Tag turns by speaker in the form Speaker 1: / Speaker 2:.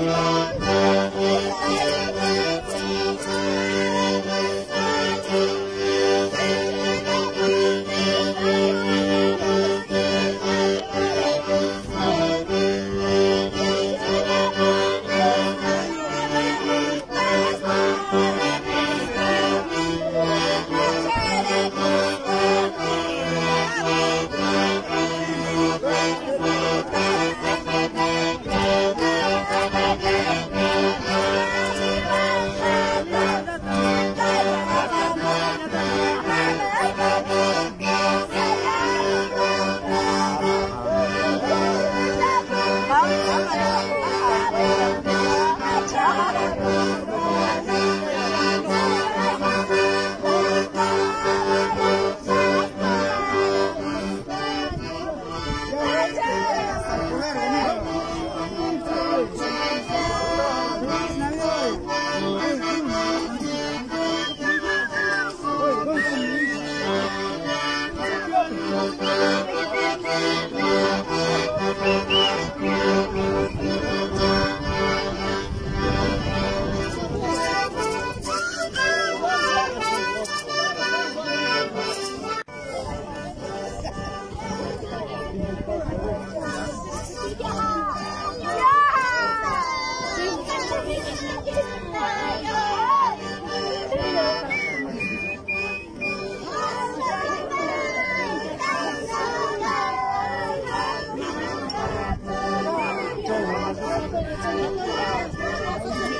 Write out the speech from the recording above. Speaker 1: Lord.
Speaker 2: Thank you.
Speaker 3: ¡Vamos! ¡Vamos!